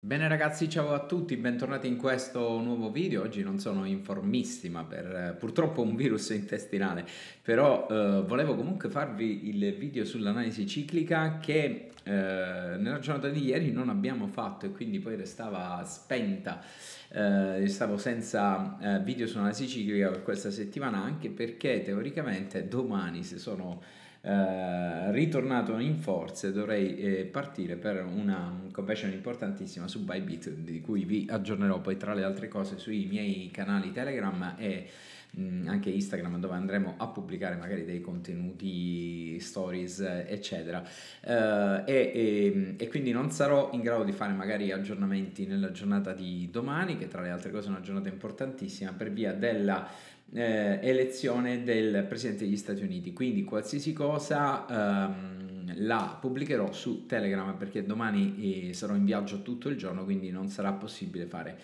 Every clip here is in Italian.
Bene ragazzi, ciao a tutti, bentornati in questo nuovo video. Oggi non sono informissima per purtroppo un virus intestinale, però eh, volevo comunque farvi il video sull'analisi ciclica che eh, nella giornata di ieri non abbiamo fatto e quindi poi restava spenta. Eh, stavo senza eh, video sull'analisi ciclica per questa settimana anche perché teoricamente domani se sono eh, ritornato in forze dovrei eh, partire per una convention importantissima su Bybit di cui vi aggiornerò poi tra le altre cose sui miei canali Telegram e mh, anche Instagram dove andremo a pubblicare magari dei contenuti, stories eccetera. Uh, e, e, e, quindi non sarò in grado di fare magari aggiornamenti nella giornata di domani che tra le altre cose è una giornata importantissima per via della eh, elezione del Presidente degli Stati Uniti, quindi qualsiasi cosa ehm, la pubblicherò su Telegram perché domani eh, sarò in viaggio tutto il giorno, quindi non sarà possibile fare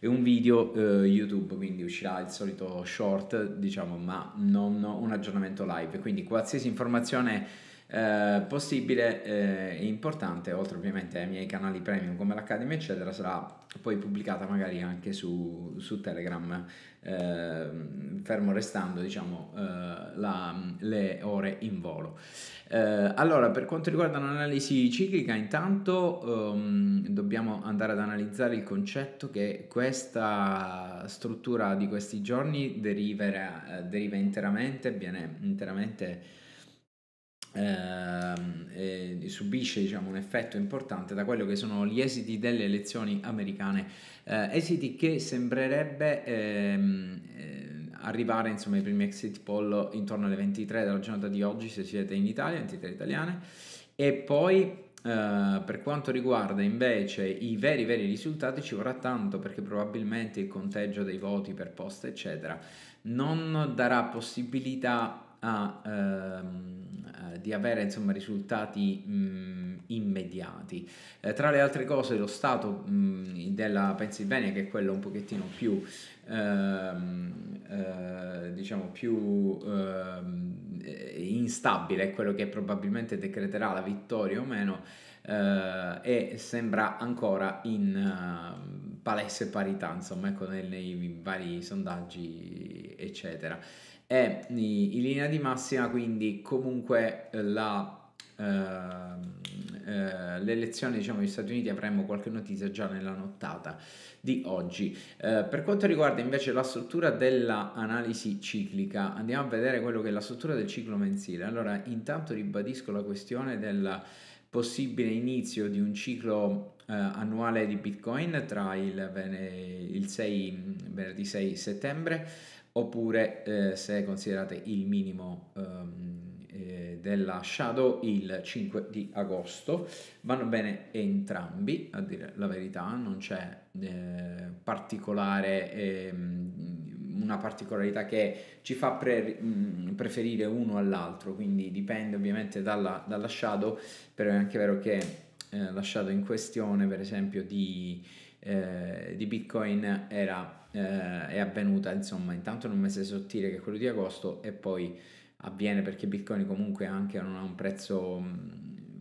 un video eh, YouTube, quindi uscirà il solito short, diciamo, ma non un aggiornamento live, quindi qualsiasi informazione eh, possibile eh, e importante, oltre ovviamente ai miei canali premium come l'Academy, eccetera, sarà poi pubblicata magari anche su, su Telegram, eh, fermo restando diciamo, eh, la, le ore in volo. Eh, allora, per quanto riguarda l'analisi ciclica, intanto um, dobbiamo andare ad analizzare il concetto che questa struttura di questi giorni deriva, deriva interamente, viene interamente eh, subisce diciamo, un effetto importante da quello che sono gli esiti delle elezioni americane, eh, esiti che sembrerebbe ehm, eh, arrivare insomma ai primi exit poll intorno alle 23 della giornata di oggi se siete in Italia, 23 italiane, e poi Uh, per quanto riguarda invece i veri veri risultati ci vorrà tanto perché probabilmente il conteggio dei voti per posta eccetera non darà possibilità a eh, di avere insomma, risultati mh, immediati. Eh, tra le altre cose lo stato mh, della Pennsylvania, che è quello un pochettino più, ehm, eh, diciamo, più ehm, instabile, è quello che probabilmente decreterà la vittoria o meno, eh, e sembra ancora in uh, palese parità, insomma, ecco, nei, nei vari sondaggi, eccetera e in linea di massima quindi comunque la, eh, eh, l'elezione diciamo, degli Stati Uniti avremo qualche notizia già nella nottata di oggi. Eh, per quanto riguarda invece la struttura dell'analisi ciclica, andiamo a vedere quello che è la struttura del ciclo mensile. Allora, intanto ribadisco la questione del possibile inizio di un ciclo eh, annuale di Bitcoin tra il, il 6, venerdì 6 settembre oppure eh, se considerate il minimo um, eh, della Shadow il 5 di agosto. Vanno bene entrambi a dire la verità non c'è eh, particolare ehm, una particolarità che ci fa pre- mm, preferire uno all'altro. Quindi dipende ovviamente dalla, dalla Shadow però è anche vero che eh, la Shadow in questione per esempio di, eh, di Bitcoin era eh, è avvenuta insomma intanto in un mese sottile che è quello di agosto e poi avviene perché Bitcoin comunque anche non ha un prezzo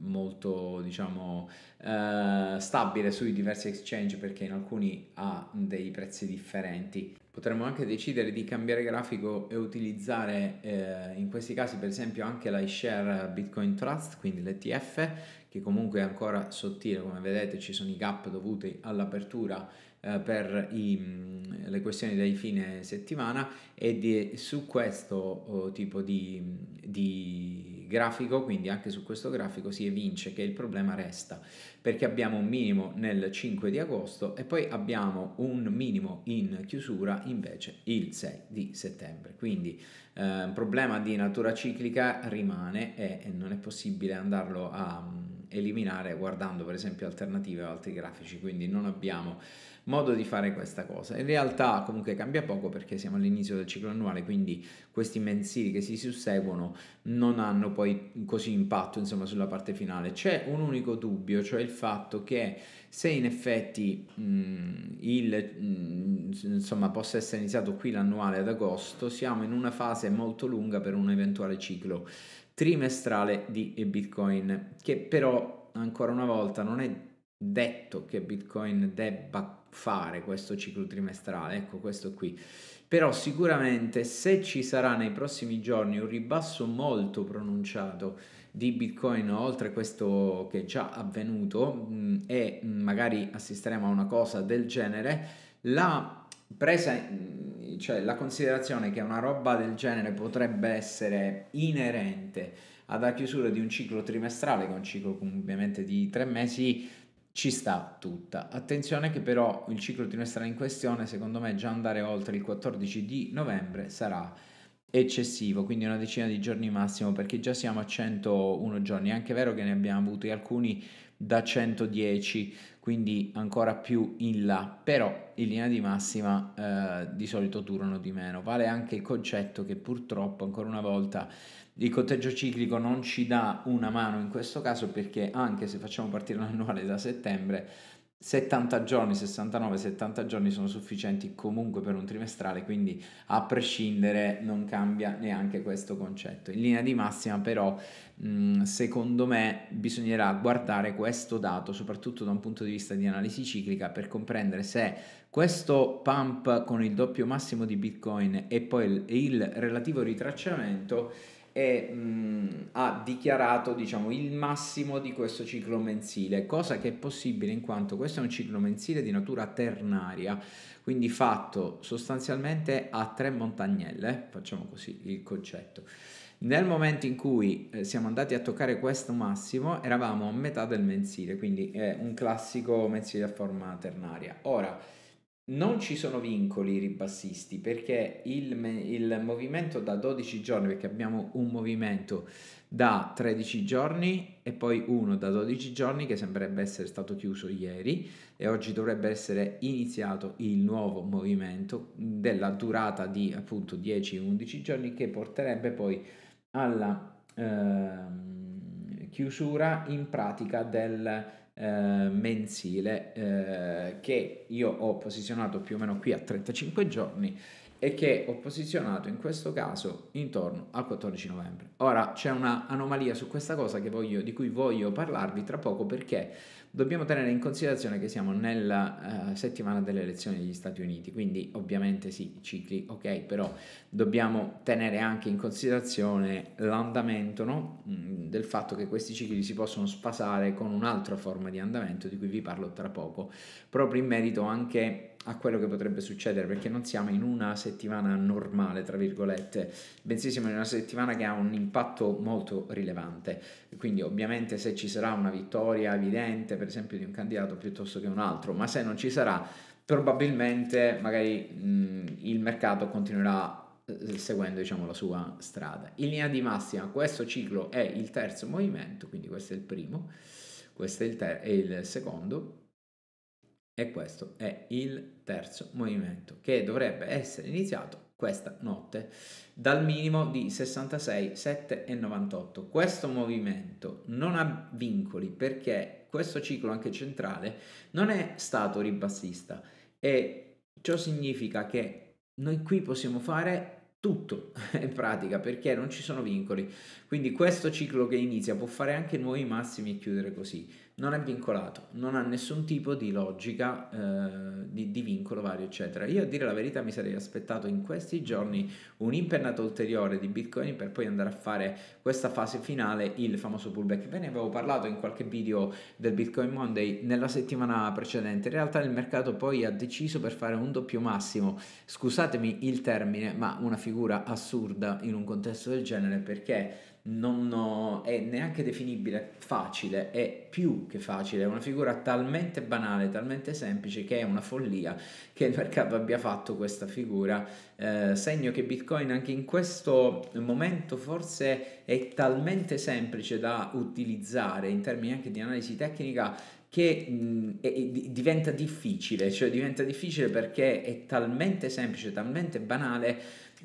molto diciamo eh, stabile sui diversi exchange perché in alcuni ha dei prezzi differenti. Potremmo anche decidere di cambiare grafico e utilizzare eh, in questi casi per esempio anche l'iShare Bitcoin Trust quindi l'ETF che comunque è ancora sottile. Come vedete ci sono i gap dovuti all'apertura eh, per i, mm, le questioni dei fine settimana e di, su questo oh, tipo di, di grafico, quindi anche su questo grafico si evince che il problema resta perché abbiamo un minimo nel 5 di agosto e poi abbiamo un minimo in chiusura invece il 6 di settembre. Quindi eh, un problema di natura ciclica rimane e, e non è possibile andarlo a mm, eliminare guardando per esempio alternative o altri grafici, quindi non abbiamo modo di fare questa cosa. In realtà comunque cambia poco perché siamo all'inizio del ciclo annuale, quindi questi mensili che si susseguono non hanno poi così impatto insomma sulla parte finale. C'è un unico dubbio, cioè il fatto che se in effetti mh, il, mh, insomma, possa essere iniziato qui l'annuale ad agosto, siamo in una fase molto lunga per un eventuale ciclo trimestrale di Bitcoin che però ancora una volta non è detto che Bitcoin debba fare questo ciclo trimestrale, ecco questo qui. Però sicuramente se ci sarà nei prossimi giorni un ribasso molto pronunciato di Bitcoin oltre questo che è già avvenuto mm, e magari assisteremo a una cosa del genere, la presa, mm, cioè la considerazione che una roba del genere potrebbe essere inerente alla chiusura di un ciclo trimestrale, che è un ciclo ovviamente di tre mesi, ci sta tutta. Attenzione che però il ciclo trimestrale in questione, secondo me, già andare oltre il 14 di novembre sarà eccessivo, quindi una decina di giorni massimo, perché già siamo a 101 giorni. È anche vero che ne abbiamo avuti alcuni da 110, quindi ancora più in là, però in linea di massima eh, di solito durano di meno. Vale anche il concetto che purtroppo ancora una volta il conteggio ciclico non ci dà una mano in questo caso perché anche se facciamo partire l'annuale da settembre 70 giorni, 69, 70 giorni sono sufficienti comunque per un trimestrale, quindi a prescindere non cambia neanche questo concetto. In linea di massima però secondo me bisognerà guardare questo dato soprattutto da un punto di vista di analisi ciclica per comprendere se questo pump con il doppio massimo di Bitcoin e poi il relativo ritracciamento e mh, ha dichiarato diciamo, il massimo di questo ciclo mensile, cosa che è possibile in quanto questo è un ciclo mensile di natura ternaria, quindi fatto sostanzialmente a tre montagnelle, facciamo così il concetto. Nel momento in cui eh, siamo andati a toccare questo massimo, eravamo a metà del mensile, quindi è un classico mensile a forma ternaria. Ora, non ci sono vincoli ribassisti perché il, il, movimento da 12 giorni, perché abbiamo un movimento da 13 giorni e poi uno da 12 giorni che sembrerebbe essere stato chiuso ieri e oggi dovrebbe essere iniziato il nuovo movimento della durata di appunto 10-11 giorni che porterebbe poi alla eh, chiusura in pratica del eh, mensile eh, che io ho posizionato più o meno qui a 35 giorni e che ho posizionato in questo caso intorno al 14 novembre. Ora c'è una anomalia su questa cosa voglio, di cui voglio parlarvi tra poco perché dobbiamo tenere in considerazione che siamo nella uh, settimana delle elezioni degli Stati Uniti, quindi ovviamente sì, cicli, ok, però dobbiamo tenere anche in considerazione l'andamento no? Mm, del fatto che questi cicli si possono sfasare con un'altra forma di andamento di cui vi parlo tra poco, proprio in merito anche a quello che potrebbe succedere perché non siamo in una settimana normale tra virgolette bensì siamo in una settimana che ha un impatto molto rilevante. Quindi ovviamente se ci sarà una vittoria evidente per esempio di un candidato piuttosto che un altro ma se non ci sarà probabilmente magari mh, il mercato continuerà eh, seguendo diciamo la sua strada. In linea di massima questo ciclo è il terzo movimento quindi questo è il primo questo è il, ter- è il secondo e questo è il terzo movimento che dovrebbe essere iniziato questa notte dal minimo di 66, 7 e 98. Questo movimento non ha vincoli perché questo ciclo anche centrale non è stato ribassista e ciò significa che noi qui possiamo fare tutto in pratica perché non ci sono vincoli. Quindi questo ciclo che inizia può fare anche nuovi massimi e chiudere così non è vincolato, non ha nessun tipo di logica eh, di, di, vincolo vario, eccetera. Io a dire la verità mi sarei aspettato in questi giorni un'impennata ulteriore di Bitcoin per poi andare a fare questa fase finale, il famoso pullback. Ve ne avevo parlato in qualche video del Bitcoin Monday nella settimana precedente. In realtà il mercato poi ha deciso per fare un doppio massimo, scusatemi il termine, ma una figura assurda in un contesto del genere perché non è neanche definibile facile, è più che facile, è una figura talmente banale, talmente semplice che è una follia che il mercato abbia fatto questa figura, eh, segno che Bitcoin anche in questo momento forse è talmente semplice da utilizzare in termini anche di analisi tecnica che mh, è, diventa difficile, cioè diventa difficile perché è talmente semplice, talmente banale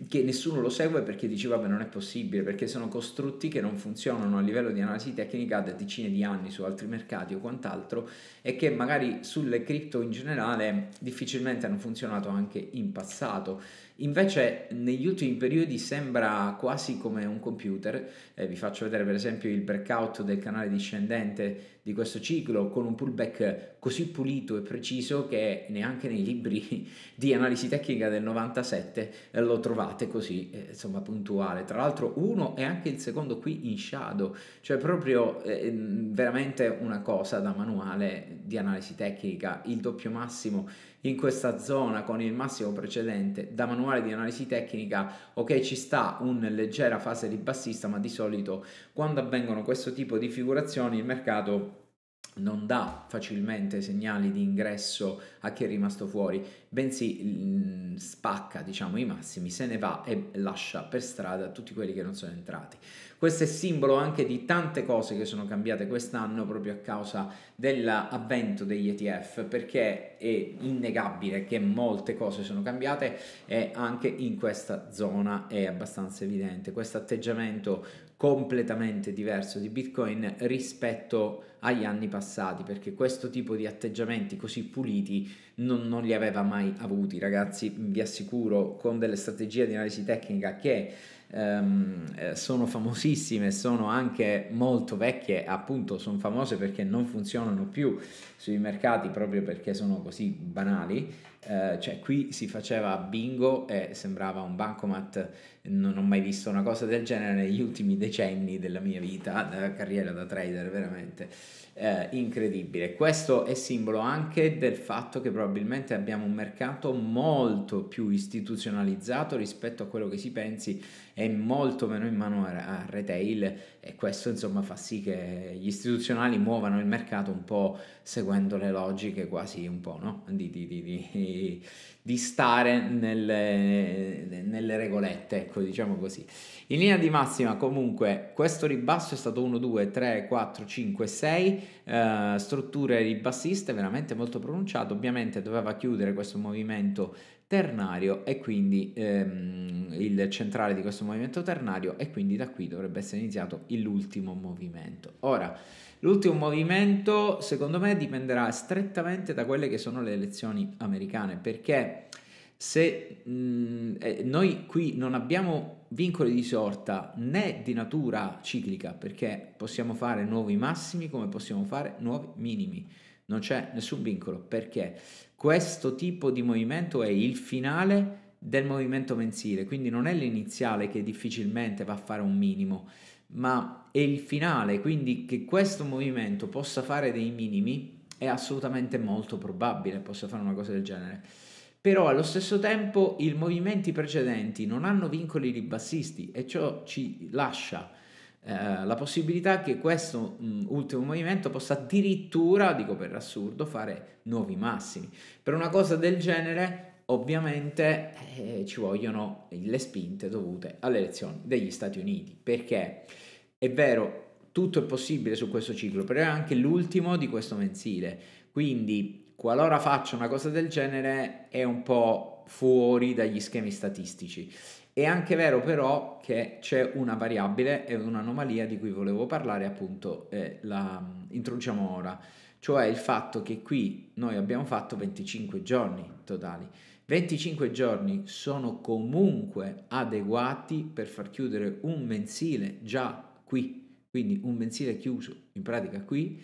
che nessuno lo segue perché dice vabbè non è possibile, perché sono costrutti che non funzionano a livello di analisi tecnica da decine di anni su altri mercati o quant'altro e che magari sulle cripto in generale difficilmente hanno funzionato anche in passato. Invece negli ultimi periodi sembra quasi come un computer, eh, vi faccio vedere per esempio il breakout del canale discendente di questo ciclo con un pullback così pulito e preciso che neanche nei libri di analisi tecnica del 97 eh, lo trovate così eh, insomma puntuale. Tra l'altro uno e anche il secondo qui in shadow, cioè proprio eh, veramente una cosa da manuale di analisi tecnica, il doppio massimo in questa zona con il massimo precedente da manuale di analisi tecnica. Ok ci sta una leggera fase ribassista ma di solito quando avvengono questo tipo di figurazioni il mercato non dà facilmente segnali di ingresso a chi è rimasto fuori, bensì mm, spacca diciamo i massimi, se ne va e lascia per strada tutti quelli che non sono entrati. Questo è simbolo anche di tante cose che sono cambiate quest'anno proprio a causa dell'avvento degli ETF, perché è innegabile che molte cose sono cambiate e anche in questa zona è abbastanza evidente. Questo atteggiamento completamente diverso di Bitcoin rispetto agli anni passati, perché questo tipo di atteggiamenti così puliti non, non, li aveva mai avuti, ragazzi, vi assicuro, con delle strategie di analisi tecnica che ehm, eh, sono famosissime, sono anche molto vecchie, appunto sono famose perché non funzionano più sui mercati proprio perché sono così banali. Eh, cioè qui si faceva bingo e sembrava un bancomat, non ho mai visto una cosa del genere negli ultimi decenni della mia vita, da carriera da trader, veramente eh, incredibile. Questo è simbolo anche del fatto che probabilmente abbiamo un mercato molto più istituzionalizzato rispetto a quello che si pensi e molto meno in mano a retail e questo insomma fa sì che gli istituzionali muovano il mercato un po' seguendo le logiche quasi un po' no? di, di, di, di e stare nelle, nelle regolette, ecco diciamo così. In linea di massima comunque questo ribasso è stato 1, 2, 3, 4, 5, 6, eh, strutture ribassiste veramente molto pronunciato, ovviamente doveva chiudere questo movimento ternario e quindi ehm, il centrale di questo movimento ternario e quindi da qui dovrebbe essere iniziato l'ultimo movimento. Ora, l'ultimo movimento secondo me dipenderà strettamente da quelle che sono le elezioni americane perché se mh, eh, noi qui non abbiamo vincoli di sorta né di natura ciclica perché possiamo fare nuovi massimi come possiamo fare nuovi minimi non c'è nessun vincolo perché questo tipo di movimento è il finale del movimento mensile, quindi non è l'iniziale che difficilmente va a fare un minimo, ma è il finale, quindi che questo movimento possa fare dei minimi è assolutamente molto probabile, possa fare una cosa del genere. Però allo stesso tempo i movimenti precedenti non hanno vincoli ribassisti e ciò ci lascia eh, la possibilità che questo mh, ultimo movimento possa addirittura, dico per assurdo, fare nuovi massimi. Per una cosa del genere ovviamente eh, ci vogliono le spinte dovute alle elezioni degli Stati Uniti, perché è vero, tutto è possibile su questo ciclo, però è anche l'ultimo di questo mensile, quindi qualora faccia una cosa del genere è un po' fuori dagli schemi statistici è anche vero però che c'è una variabile e un'anomalia di cui volevo parlare appunto e la mm, introduciamo ora, cioè il fatto che qui noi abbiamo fatto 25 giorni totali. 25 giorni sono comunque adeguati per far chiudere un mensile già qui, quindi un mensile chiuso in pratica qui,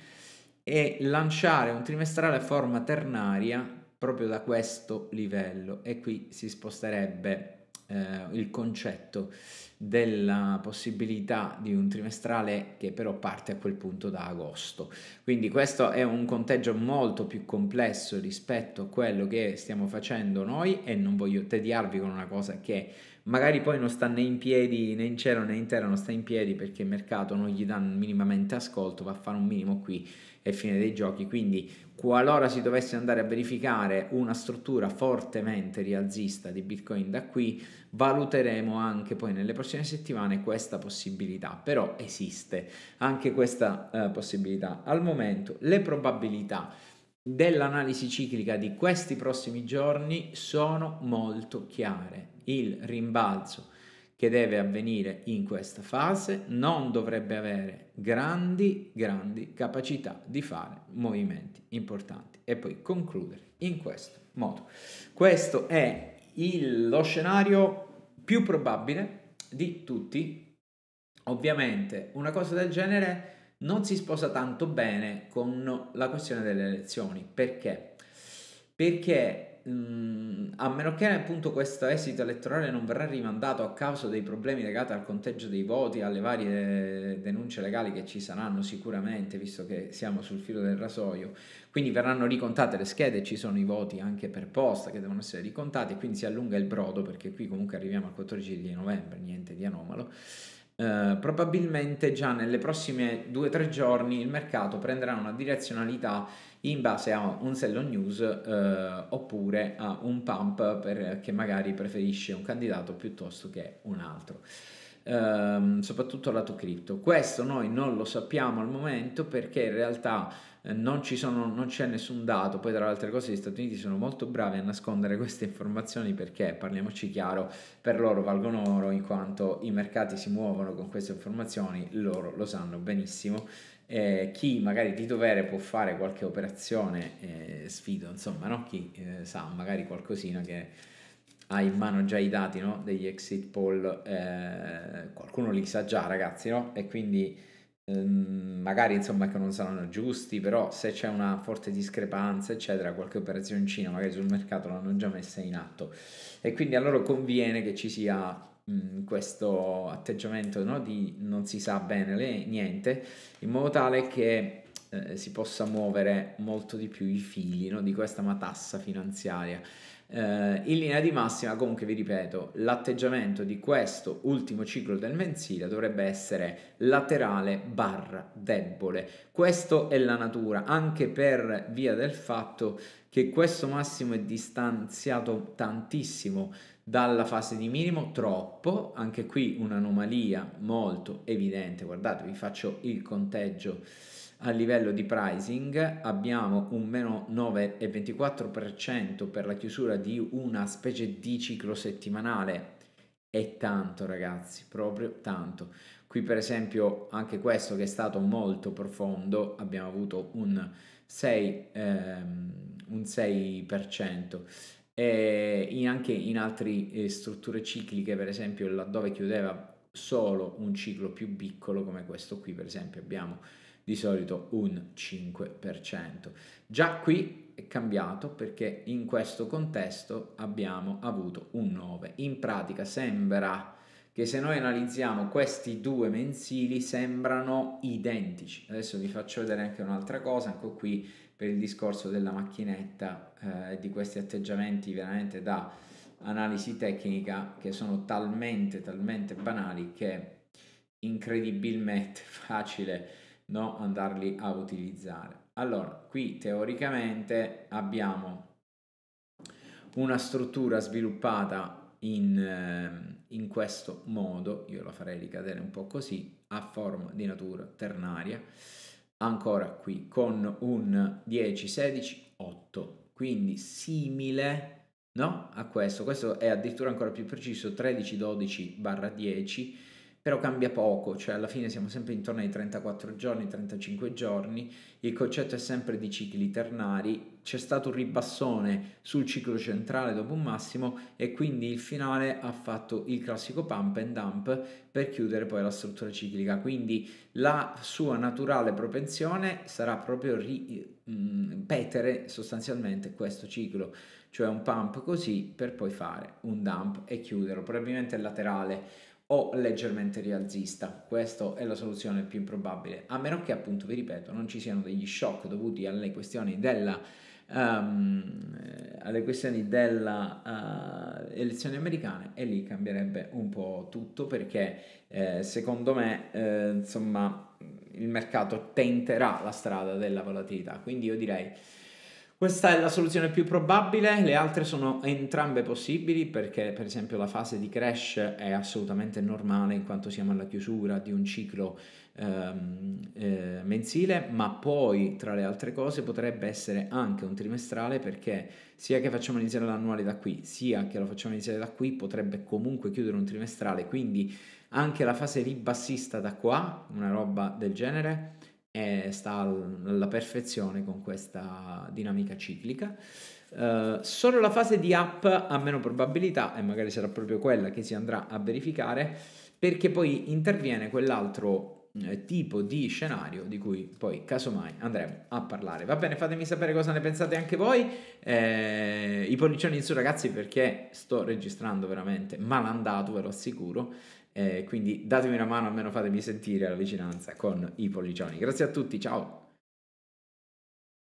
e lanciare un trimestrale a forma ternaria proprio da questo livello e qui si sposterebbe eh, il concetto della possibilità di un trimestrale che però parte a quel punto da agosto. Quindi questo è un conteggio molto più complesso rispetto a quello che stiamo facendo noi e non voglio tediarvi con una cosa che magari poi non sta né in piedi né in cielo né in terra, non sta in piedi perché il mercato non gli dà minimamente ascolto, va a fare un minimo qui e fine dei giochi. Quindi qualora si dovesse andare a verificare una struttura fortemente rialzista di Bitcoin da qui, valuteremo anche poi nelle prossime settimane questa possibilità. Però esiste anche questa uh, possibilità. Al momento le probabilità dell'analisi ciclica di questi prossimi giorni sono molto chiare. Il rimbalzo che deve avvenire in questa fase non dovrebbe avere grandi, grandi capacità di fare movimenti importanti e poi concludere in questo modo. Questo è il, lo scenario più probabile di tutti. Ovviamente una cosa del genere non si sposa tanto bene con la questione delle elezioni. Perché? Perché mh, a meno che appunto questo esito elettorale non verrà rimandato a causa dei problemi legati al conteggio dei voti, alle varie denunce legali che ci saranno sicuramente, visto che siamo sul filo del rasoio, quindi verranno ricontate le schede, ci sono i voti anche per posta che devono essere ricontati quindi si allunga il brodo perché qui comunque arriviamo al 14 di novembre, niente di anomalo. Uh, probabilmente già nelle prossime 2-3 giorni il mercato prenderà una direzionalità in base a un sell on news uh, oppure a un pump perché magari preferisce un candidato piuttosto che un altro. Uh, soprattutto lato cripto. Questo noi non lo sappiamo al momento perché in realtà eh, non, sono, non, c'è nessun dato, poi tra le altre cose gli Stati Uniti sono molto bravi a nascondere queste informazioni perché, parliamoci chiaro, per loro valgono oro in quanto i mercati si muovono con queste informazioni, loro lo sanno benissimo. Eh, chi magari di dovere può fare qualche operazione, eh, sfido, insomma, no? chi eh, sa magari qualcosina che ha in mano già i dati no? degli exit poll, eh, qualcuno li sa già ragazzi, no? e quindi Ehm, magari insomma che non saranno giusti, però se c'è una forte discrepanza, eccetera, qualche operazione in Cina magari sul mercato l'hanno già messa in atto e quindi a loro conviene che ci sia questo atteggiamento no? di non si sa bene le, niente, in modo tale che eh, si possa muovere molto di più i fili no? di questa matassa finanziaria. Uh, in linea di massima, comunque vi ripeto, l'atteggiamento di questo ultimo ciclo del mensile dovrebbe essere laterale barra debole. Questo è la natura, anche per via del fatto che questo massimo è distanziato tantissimo dalla fase di minimo, troppo, anche qui un'anomalia molto evidente. Guardate, vi faccio il conteggio a livello di pricing abbiamo un meno 9,24% per la chiusura di una specie di ciclo settimanale. È tanto ragazzi, proprio tanto. Qui per esempio anche questo che è stato molto profondo, abbiamo avuto un 6%. Ehm, un 6% e in, anche in altre eh, strutture cicliche, per esempio laddove chiudeva solo un ciclo più piccolo come questo qui, per esempio abbiamo di solito un 5%. Già qui è cambiato perché in questo contesto abbiamo avuto un 9. In pratica sembra che se noi analizziamo questi due mensili sembrano identici. Adesso vi faccio vedere anche un'altra cosa, ecco qui per il discorso della macchinetta eh, di questi atteggiamenti veramente da analisi tecnica che sono talmente talmente banali che incredibilmente facile no, andarli a utilizzare. Allora, qui teoricamente abbiamo una struttura sviluppata in, ehm, in questo modo, io la farei ricadere un po' così, a forma di natura ternaria, ancora qui con un 10, 16, 8, quindi simile no? a questo, questo è addirittura ancora più preciso, 13, 12 barra 10, però cambia poco, cioè alla fine siamo sempre intorno ai 34 giorni, 35 giorni, il concetto è sempre di cicli ternari, c'è stato un ribassone sul ciclo centrale dopo un massimo e quindi il finale ha fatto il classico pump and dump per chiudere poi la struttura ciclica, quindi la sua naturale propensione sarà proprio ripetere sostanzialmente questo ciclo, cioè un pump così per poi fare un dump e chiuderlo, probabilmente laterale o leggermente rialzista. Questa è la soluzione più improbabile, a meno che appunto, vi ripeto, non ci siano degli shock dovuti alle questioni della um, alle questioni delle uh, elezioni americane e lì cambierebbe un po' tutto perché eh, secondo me eh, insomma il mercato tenterà la strada della volatilità quindi io direi Questa è la soluzione più probabile, le altre sono entrambe possibili perché per esempio la fase di crash è assolutamente normale in quanto siamo alla chiusura di un ciclo ehm, eh, mensile, ma poi tra le altre cose potrebbe essere anche un trimestrale perché sia che facciamo iniziare l'annuale da qui, sia che lo facciamo iniziare da qui, potrebbe comunque chiudere un trimestrale, quindi anche la fase ribassista da qua, una roba del genere e sta alla perfezione con questa dinamica ciclica. Uh, solo la fase di up ha meno probabilità e magari sarà proprio quella che si andrà a verificare perché poi interviene quell'altro eh, tipo di scenario di cui poi casomai andremo a parlare. Va bene, fatemi sapere cosa ne pensate anche voi. Eh, I pollicioni in su ragazzi perché sto registrando veramente malandato, ve lo assicuro. Eh, quindi datemi una mano, almeno fatemi sentire la vicinanza con i pollicioni. Grazie a tutti, ciao!